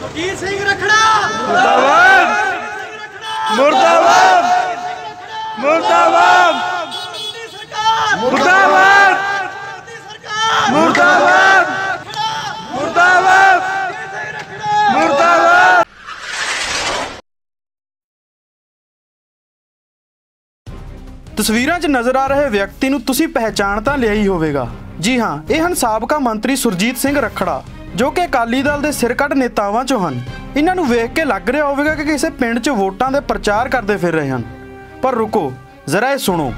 ਸੁਰਜੀਤ ਸਿੰਘ ਰਖੜਾ। ਮੁਰਦਾਬਾਦ। ਮੁਰਦਾਬਾਦ। ਮੁਰਦਾਬਾਦ। ਸਰਕਾਰ ਮੁਰਦਾਬਾਦ। ਮੁਰਦਾਬਾਦ। ਮੁਰਦਾਬਾਦ। ਤਸਵੀਰਾਂ 'ਚ ਨਜ਼ਰ ਆ ਰਹੇ ਵਿਅਕਤੀ ਨੂੰ ਤੁਸੀਂ ਪਹਿਚਾਣ ਤਾਂ ਲਿਆ ਹੀ ਹੋਵੇਗਾ। ਜੀ ਹਾਂ ਇਹ ਹਨ ਸਾਬਕਾ ਮੰਤਰੀ ਸੁਰਜੀਤ ਸਿੰਘ ਰਖੜਾ। ਜੋ ਕਿ ਅਕਾਲੀ ਦਲ ਦੇ ਸਿਰਕੱਢ ਨੇਤਾਵਾਂ 'ਚੋਂ ਹਨ। ਇਹਨਾਂ ਨੂੰ ਵੇਖ ਕੇ ਲੱਗ ਰਿਹਾ ਹੋਵੇਗਾ ਕਿ ਕਿਸੇ ਪਿੰਡ 'ਚ ਵੋਟਾਂ ਦੇ ਪ੍ਰਚਾਰ ਕਰਦੇ ਫਿਰ ਰਹੇ ਹਨ। ਪਰ ਰੁਕੋ ਜ਼ਰਾ ਇਹ ਸੁਣੋ।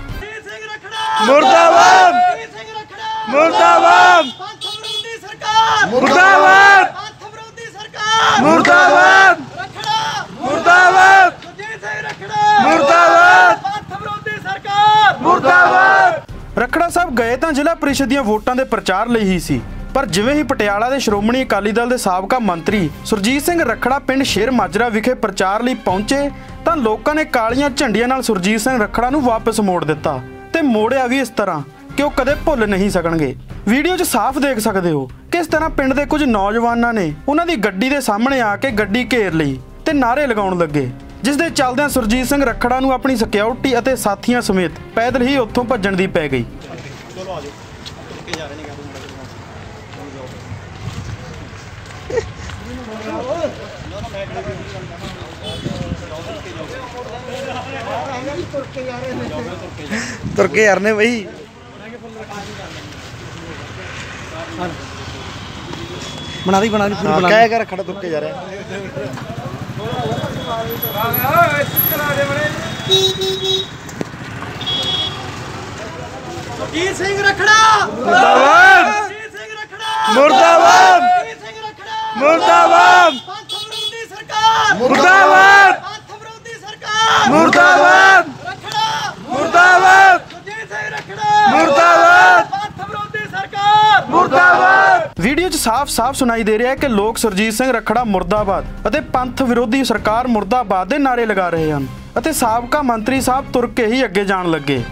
ਮੁਰਦਾਬਾਦ! ਮੁਰਦਾਬਾਦ! ਮੁਰਦਾਬਾਦ! ਮੁਰਦਾਬਾਦ! ਮੁਰਦਾਬਾਦ! ਮੁਰਦਾਬਾਦ! ਮੁਰਦਾਬਾਦ! ਰਖੜਾ ਸਾਹਿਬ ਗਏ ਤਾਂ ਜ਼ਿਲ੍ਹਾ ਪ੍ਰੀਸ਼ਦ ਦੀਆਂ ਵੋਟਾਂ ਦੇ ਪ੍ਰਚਾਰ ਲਈ ਹੀ ਸੀ। ਪਰ ਜਿਵੇਂ ਹੀ ਪਟਿਆਲਾ ਦੇ ਸ਼੍ਰੋਮਣੀ ਅਕਾਲੀ ਦਲ ਦੇ ਸਾਬਕਾ ਮੰਤਰੀ ਸੁਰਜੀਤ ਸਿੰਘ ਰਖੜਾ ਪਿੰਡ ਸ਼ੇਰ ਮਾਜਰਾ ਵਿਖੇ ਪ੍ਰਚਾਰ ਲਈ ਪਹੁੰਚੇ, ਤਾਂ ਲੋਕਾਂ ਨੇ ਕਾਲੀਆਂ ਝੰਡੀਆਂ ਨਾਲ ਸੁਰਜੀਤ ਸਿੰਘ ਰਖੜਾ ਨੂੰ ਵਾਪਸ ਮੋੜ ਦਿੱਤਾ ਤੇ ਮੋੜਿਆ ਵੀ ਇਸ ਤਰ੍ਹਾਂ ਕਿ ਉਹ ਕਦੇ ਭੁੱਲ ਨਹੀਂ ਸਕਣਗੇ। ਵੀਡੀਓ 'ਚ ਸਾਫ਼ ਦੇਖ ਸਕਦੇ ਹੋ ਕਿਸ ਤਰ੍ਹਾਂ ਪਿੰਡ ਦੇ ਕੁਝ ਨੌਜਵਾਨਾਂ ਨੇ ਉਹਨਾਂ ਦੀ ਗੱਡੀ ਦੇ ਸਾਹਮਣੇ ਆ ਕੇ ਗੱਡੀ ਘੇਰ ਲਈ ਤੇ ਨਾਰੇ ਲਗਾਉਣ ਲੱਗੇ, ਜਿਸ ਦੇ ਚੱਲਦਿਆਂ ਸੁਰਜੀਤ ਸਿੰਘ ਰਖੜਾ ਨੂੰ ਆਪਣੀ ਸਿਕਿਉਰਿਟੀ ਅਤੇ ਸਾਥੀਆਂ ਸਮੇਤ ਪੈਦਲ ਹੀ ਉੱਥੋਂ ਭੱਜਣ ਦੀ ਪੈ ਗਈ। ਤੁਰ ਕੇ ਯਾਰ ਨੇ ਬਈ। ਬਣਾ ਦੀ ਬਣਾ ਦੀ ਪੂਰੀ ਬਣਾ ਕਹਿ ਕਰ ਖੜਾ ਤੁਰ ਕੇ ਜਾ ਰਿਹਾ। ਸੁਰਜੀਤ ਸਿੰਘ ਰਖੜਾ ਮੁਰਦਾਬਾਦ ਸੁਰਜੀਤ ਸਿੰਘ ਰਖੜਾ ਮੁਰਦਾਬਾਦ ਸੁਰਜੀਤ ਸਿੰਘ ਰਖੜਾ ਮੁਰਦਾਬਾਦ ਪੰਥ ਵਿਰੋਧੀ ਸਰਕਾਰ ਮੁਰਦਾਬਾਦ! ਪੰਥ ਵਿਰੋਧੀ ਸਰਕਾਰ! ਮੁਰਦਾਬਾਦ! ਰਖੜਾ! ਮੁਰਦਾਬਾਦ! ਸੁਰਜੀਤ ਸਿੰਘ ਰਖੜਾ! ਮੁਰਦਾਬਾਦ! ਪੰਥ ਵਿਰੋਧੀ ਸਰਕਾਰ! ਮੁਰਦਾਬਾਦ! ਵੀਡੀਓ 'ਚ ਸਾਫ਼-ਸਾਫ਼ ਸੁਣਾਈ ਦੇ ਰਿਹਾ ਹੈ ਕਿ ਲੋਕ ਸੁਰਜੀਤ ਸਿੰਘ ਰਖੜਾ ਮੁਰਦਾਬਾਦ ਅਤੇ ਪੰਥ ਵਿਰੋਧੀ ਸਰਕਾਰ ਮੁਰਦਾਬਾਦ ਦੇ ਨਾਰੇ ਲਗਾ ਰਹੇ ਹਨ ਅਤੇ ਸਾਬਕਾ ਮੰਤਰੀ ਸਾਹਿਬ ਤੁਰ ਕੇ ਹੀ ਅੱਗੇ ਜਾਣ ਲੱਗੇ।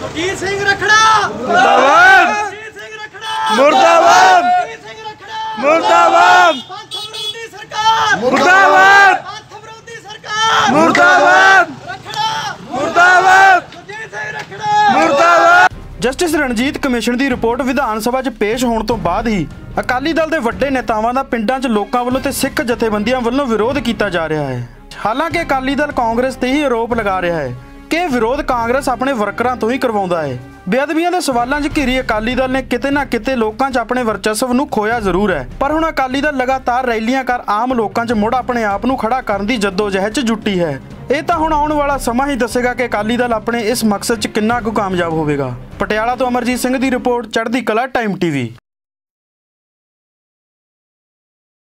ਸੁਰਜੀਤ ਸਿੰਘ ਰਖੜਾ! ਮੁਰਦਾਬਾਦ! ਸੁਰਜੀਤ ਸਿੰਘ ਰਖੜਾ! ਮੁਰਦਾਬਾਦ! ਸੁਰਜੀਤ ਸਿੰਘ ਰਖੜਾ! ਮੁਰਦਾਬਾਦ! ਪੰਥ ਵਿਰੋਧੀ ਸਰਕਾਰ! ਮੁਰਦਾਬਾਦ ਪੰਥ ਵਿਰੋਧੀ ਸਰਕਾਰ ਮੁਰਦਾਬਾਦ ਰਖੜਾ ਮੁਰਦਾਬਾਦ ਸੁਰਜੀਤ ਸਿੰਘ ਰਖੜਾ ਮੁਰਦਾਬਾਦ ਜਸਟਿਸ ਰਣਜੀਤ ਕਮਿਸ਼ਨ ਦੀ ਰਿਪੋਰਟ ਵਿਧਾਨ ਸਭਾ 'ਚ ਪੇਸ਼ ਹੋਣ ਤੋਂ ਬਾਅਦ ਹੀ ਅਕਾਲੀ ਦਲ ਦੇ ਵੱਡੇ ਨੇਤਾਵਾਂ ਦਾ ਪਿੰਡਾਂ 'ਚ ਲੋਕਾਂ ਵੱਲੋਂ ਤੇ ਸਿੱਖ ਜਥੇਬੰਦੀਆਂ ਵੱਲੋਂ ਵਿਰੋਧ ਕੀਤਾ ਜਾ ਰਿਹਾ ਹੈ। ਹਾਲਾਂਕਿ ਅਕਾਲੀ ਦਲ ਕਾਂਗਰਸ ਤੇ ਹੀ ਆਰੋਪ ਲਗਾ ਰਿਹਾ ਹੈ ਕਿ ਵਿਰੋਧ ਕਾਂਗਰਸ ਆਪਣੇ ਵਰਕਰਾਂ ਤੋਂ ਹੀ ਕਰਵਾਉਂਦਾ ਹੈ। ਬੇਅਦਬੀਆਂ ਦੇ ਸਵਾਲਾਂ 'ਚ ਘਿਰੀ ਅਕਾਲੀ ਦਲ ਨੇ ਕਿਤੇ ਨਾ ਕਿਤੇ ਲੋਕਾਂ 'ਚ ਆਪਣੇ ਵਰਚਸਵ ਨੂੰ ਖੋਇਆ ਜ਼ਰੂਰ ਹੈ। ਪਰ ਹੁਣ ਅਕਾਲੀ ਦਲ ਲਗਾਤਾਰ ਰੈਲੀਆਂ ਕਰ ਆਮ ਲੋਕਾਂ 'ਚ ਮੁੜ ਆਪਣੇ ਆਪ ਨੂੰ ਖੜਾ ਕਰਨ ਦੀ ਜਦੋਜਹਿਦ 'ਚ ਜੁਟੀ ਹੈ। ਇਹ ਤਾਂ ਹੁਣ ਆਉਣ ਵਾਲਾ ਸਮਾਂ ਹੀ ਦੱਸੇਗਾ ਕਿ ਅਕਾਲੀ ਦਲ ਆਪਣੇ ਇਸ ਮਕਸਦ 'ਚ ਕਿੰਨਾ ਕੁ ਕਾਮਯਾਬ ਹੋਵੇਗਾ। ਪਟਿਆਲਾ ਤੋਂ ਅਮਰਜੀਤ ਸਿੰਘ ਦੀ ਰਿਪੋਰਟ, ਚੜ੍ਹਦੀ ਕਲਾ ਟਾਈਮ ਟੀਵੀ।